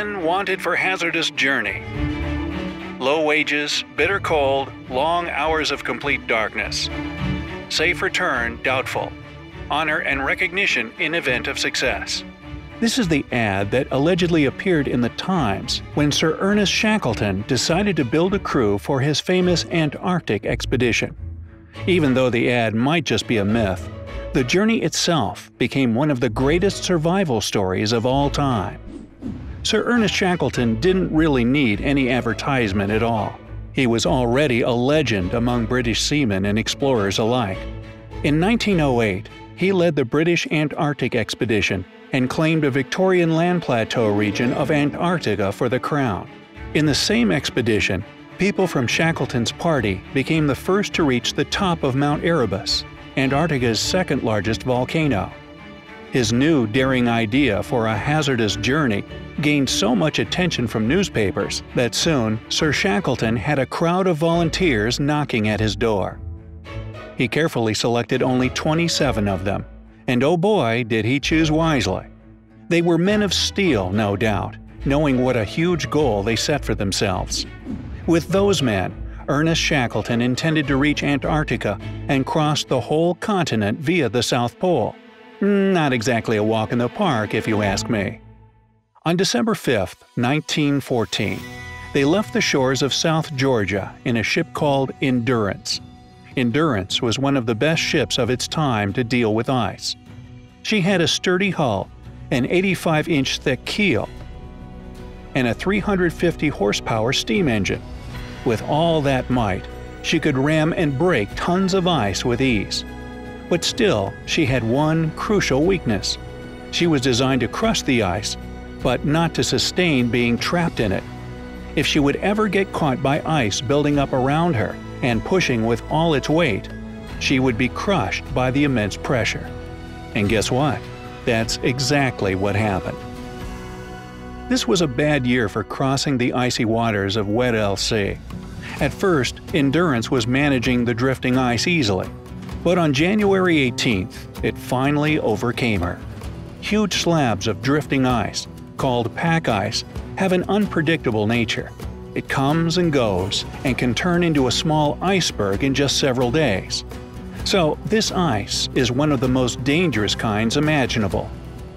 Men wanted for hazardous journey. Low wages, bitter cold, long hours of complete darkness. Safe return doubtful. Honor and recognition in event of success. This is the ad that allegedly appeared in the Times when Sir Ernest Shackleton decided to build a crew for his famous Antarctic expedition. Even though the ad might just be a myth, the journey itself became one of the greatest survival stories of all time. Sir Ernest Shackleton didn't really need any advertisement at all. He was already a legend among British seamen and explorers alike. In 1908, he led the British Antarctic expedition and claimed a Victoria Land plateau region of Antarctica for the Crown. In the same expedition, people from Shackleton's party became the first to reach the top of Mount Erebus, Antarctica's second largest volcano. His new daring idea for a hazardous journey gained so much attention from newspapers that soon Sir Shackleton had a crowd of volunteers knocking at his door. He carefully selected only 27 of them, and oh boy, did he choose wisely. They were men of steel, no doubt, knowing what a huge goal they set for themselves. With those men, Ernest Shackleton intended to reach Antarctica and cross the whole continent via the South Pole. Not exactly a walk in the park, if you ask me. On December 5, 1914, they left the shores of South Georgia in a ship called Endurance. Endurance was one of the best ships of its time to deal with ice. She had a sturdy hull, an 85 inch thick keel, and a 350 horsepower steam engine. With all that might, she could ram and break tons of ice with ease. But still, she had one crucial weakness. She was designed to crush the ice, but not to sustain being trapped in it. If she would ever get caught by ice building up around her and pushing with all its weight, she would be crushed by the immense pressure. And guess what? That's exactly what happened. This was a bad year for crossing the icy waters of Weddell Sea. At first, Endurance was managing the drifting ice easily, but on January 18th, it finally overcame her. Huge slabs of drifting ice, called pack ice, have an unpredictable nature. It comes and goes and can turn into a small iceberg in just several days. So, this ice is one of the most dangerous kinds imaginable.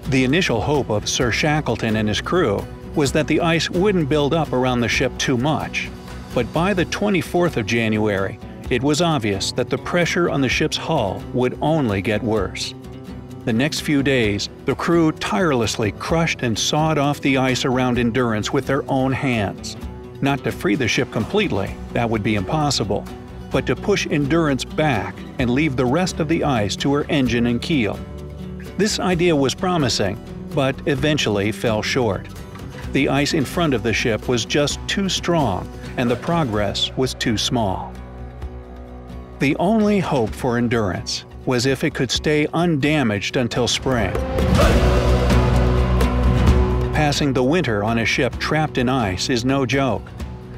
The initial hope of Sir Shackleton and his crew was that the ice wouldn't build up around the ship too much. But by the 24th of January, it was obvious that the pressure on the ship's hull would only get worse. The next few days, the crew tirelessly crushed and sawed off the ice around Endurance with their own hands. Not to free the ship completely, that would be impossible, but to push Endurance back and leave the rest of the ice to her engine and keel. This idea was promising, but eventually fell short. The ice in front of the ship was just too strong, and the progress was too small. The only hope for Endurance was if it could stay undamaged until spring. Passing the winter on a ship trapped in ice is no joke.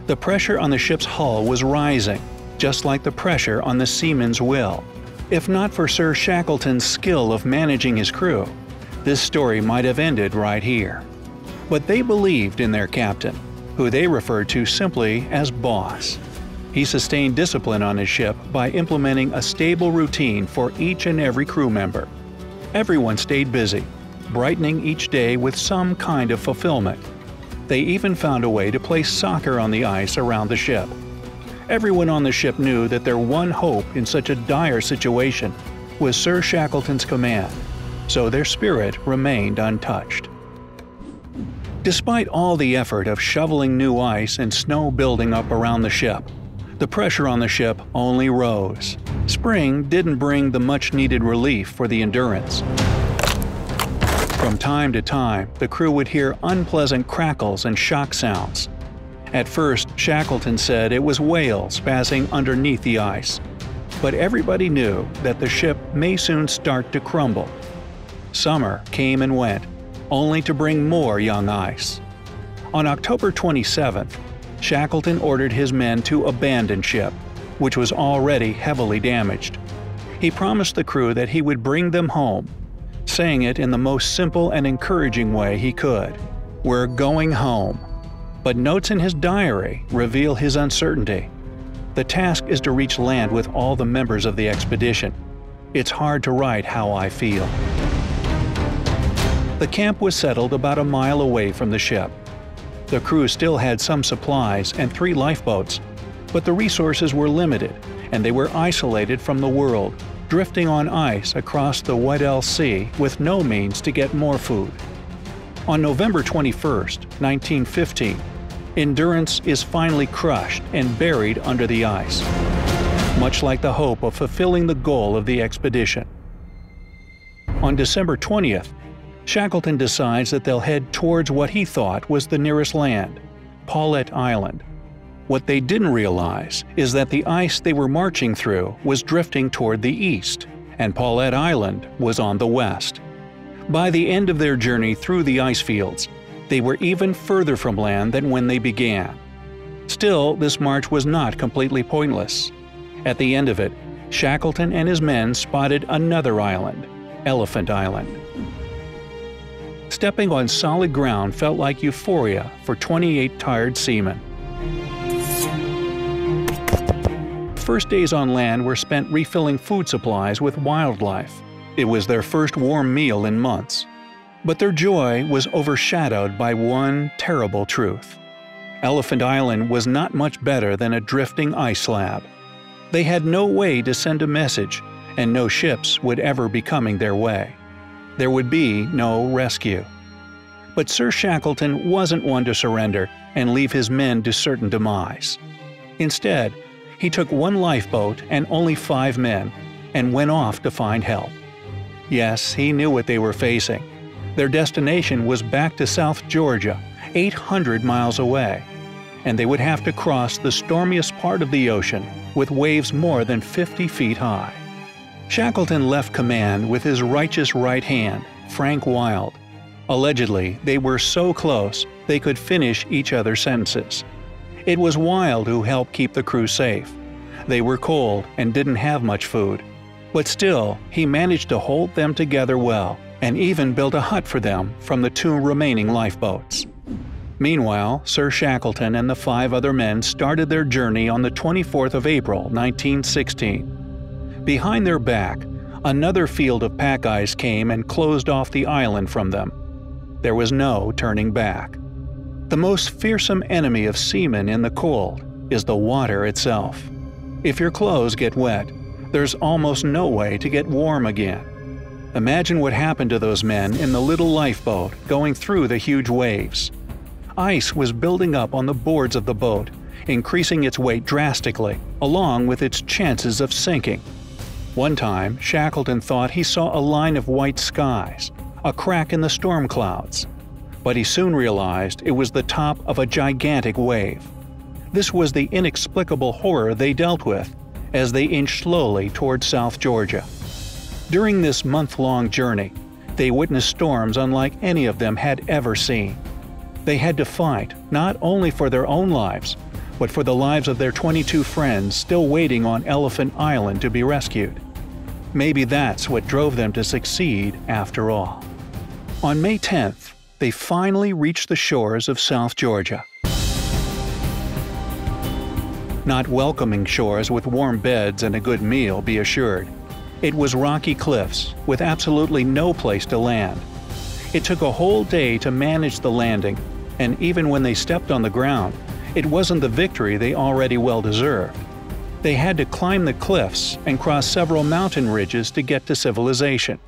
The pressure on the ship's hull was rising, just like the pressure on the seaman's will. If not for Sir Shackleton's skill of managing his crew, this story might have ended right here. But they believed in their captain, who they referred to simply as Boss. He sustained discipline on his ship by implementing a stable routine for each and every crew member. Everyone stayed busy, brightening each day with some kind of fulfillment. They even found a way to play soccer on the ice around the ship. Everyone on the ship knew that their one hope in such a dire situation was Sir Shackleton's command, so their spirit remained untouched. Despite all the effort of shoveling new ice and snow building up around the ship, the pressure on the ship only rose. Spring didn't bring the much needed relief for the Endurance. From time to time, the crew would hear unpleasant crackles and shock sounds. At first, Shackleton said it was whales passing underneath the ice. But everybody knew that the ship may soon start to crumble. Summer came and went, only to bring more young ice. On October 27th, Shackleton ordered his men to abandon ship, which was already heavily damaged. He promised the crew that he would bring them home, saying it in the most simple and encouraging way he could. We're going home. But notes in his diary reveal his uncertainty. The task is to reach land with all the members of the expedition. It's hard to write how I feel. The camp was settled about a mile away from the ship. The crew still had some supplies and three lifeboats, but the resources were limited and they were isolated from the world, drifting on ice across the Weddell Sea with no means to get more food. On November 21, 1915, Endurance is finally crushed and buried under the ice, much like the hope of fulfilling the goal of the expedition. On December 20th, Shackleton decides that they'll head towards what he thought was the nearest land, Paulet Island. What they didn't realize is that the ice they were marching through was drifting toward the east, and Paulet Island was on the west. By the end of their journey through the ice fields, they were even further from land than when they began. Still, this march was not completely pointless. At the end of it, Shackleton and his men spotted another island, Elephant Island. Stepping on solid ground felt like euphoria for 28 tired seamen. First days on land were spent refilling food supplies with wildlife. It was their first warm meal in months. But their joy was overshadowed by one terrible truth. Elephant Island was not much better than a drifting ice slab. They had no way to send a message, and no ships would ever be coming their way. There would be no rescue. But Sir Shackleton wasn't one to surrender and leave his men to certain demise. Instead, he took one lifeboat and only five men and went off to find help. Yes, he knew what they were facing. Their destination was back to South Georgia, 800 miles away, and they would have to cross the stormiest part of the ocean with waves more than 50 feet high. Shackleton left command with his righteous right hand, Frank Wild. Allegedly, they were so close they could finish each other's sentences. It was Wild who helped keep the crew safe. They were cold and didn't have much food, but still, he managed to hold them together well and even built a hut for them from the two remaining lifeboats. Meanwhile, Sir Shackleton and the five other men started their journey on the 24th of April, 1916. Behind their back, another field of pack ice came and closed off the island from them. There was no turning back. The most fearsome enemy of seamen in the cold is the water itself. If your clothes get wet, there's almost no way to get warm again. Imagine what happened to those men in the little lifeboat going through the huge waves. Ice was building up on the boards of the boat, increasing its weight drastically, along with its chances of sinking. One time, Shackleton thought he saw a line of white skies, a crack in the storm clouds. But he soon realized it was the top of a gigantic wave. This was the inexplicable horror they dealt with as they inched slowly toward South Georgia. During this month long journey, they witnessed storms unlike any of them had ever seen. They had to fight not only for their own lives, but for the lives of their 22 friends still waiting on Elephant Island to be rescued. Maybe that's what drove them to succeed after all. On May 10th, they finally reached the shores of South Georgia. Not welcoming shores with warm beds and a good meal, be assured. It was rocky cliffs, with absolutely no place to land. It took a whole day to manage the landing, and even when they stepped on the ground, it wasn't the victory they already well deserved. They had to climb the cliffs and cross several mountain ridges to get to civilization.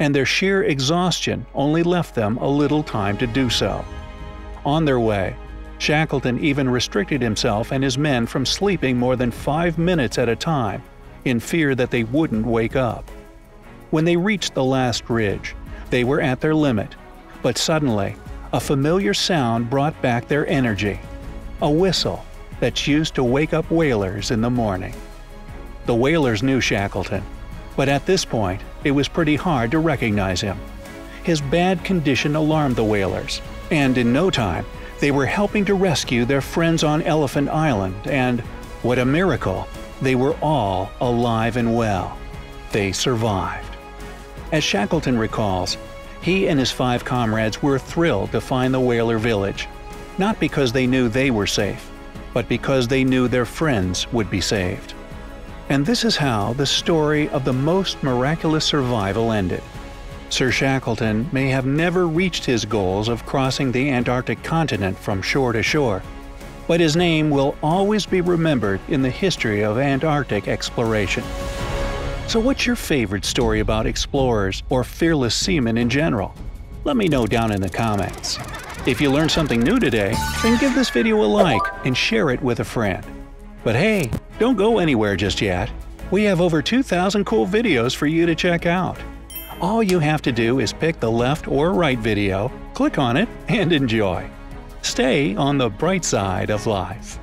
And their sheer exhaustion only left them a little time to do so. On their way, Shackleton even restricted himself and his men from sleeping more than five minutes at a time in fear that they wouldn't wake up. When they reached the last ridge, they were at their limit, but suddenly, a familiar sound brought back their energy a whistle that's used to wake up whalers in the morning. The whalers knew Shackleton, but at this point, it was pretty hard to recognize him. His bad condition alarmed the whalers, and in no time, they were helping to rescue their friends on Elephant Island, and, what a miracle, they were all alive and well. They survived. As Shackleton recalls, He and his five comrades were thrilled to find the whaler village, not because they knew they were safe, but because they knew their friends would be saved. And this is how the story of the most miraculous survival ended. Sir Shackleton may have never reached his goals of crossing the Antarctic continent from shore to shore, but his name will always be remembered in the history of Antarctic exploration. So, what's your favorite story about explorers or fearless seamen in general? Let me know down in the comments. If you learned something new today, then give this video a like and share it with a friend. But hey, don't go anywhere just yet. We have over 2,000 cool videos for you to check out. All you have to do is pick the left or right video, click on it, and enjoy. Stay on the bright side of life.